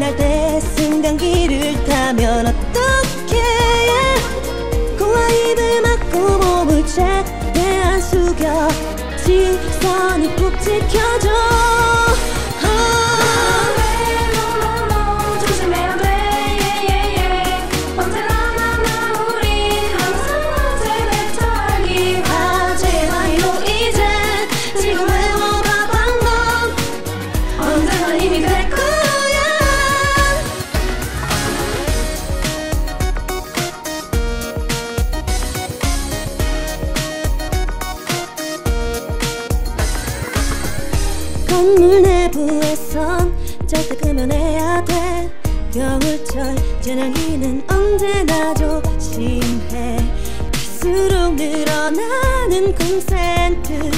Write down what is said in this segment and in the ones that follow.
불날 때 승강기를 타면 어떡해. 코와 입을 막고 몸을 최대한 숙여. 시선이 푹 지켜줘 건물 내부에선 절대 금연해야 돼. 겨울철 전화기는 언제나 조심해. 갈수록 늘어나는 콘센트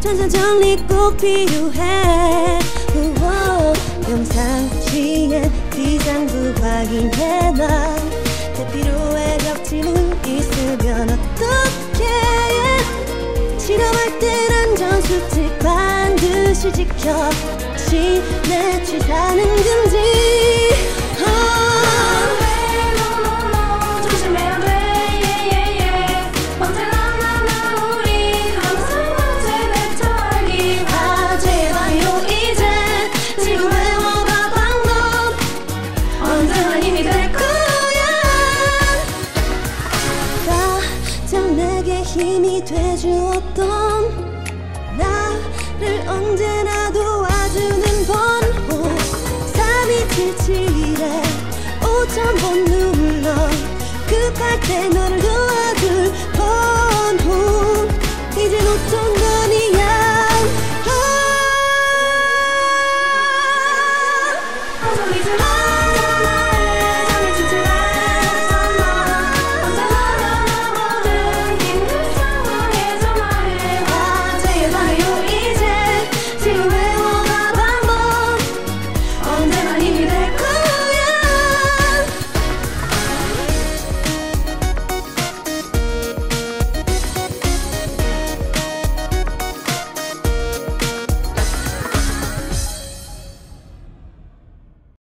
전선 정리 꼭 필요해. 우와, 평상시엔 비상구 확인해놔 반드시 지켜 시내 취사는 금지. 힘이 될 거야? 가장 내게 힘이 돼주었던 언제나 도와주는 번호. 3277에 5천 번 눌러 급할 때 너를 도와줄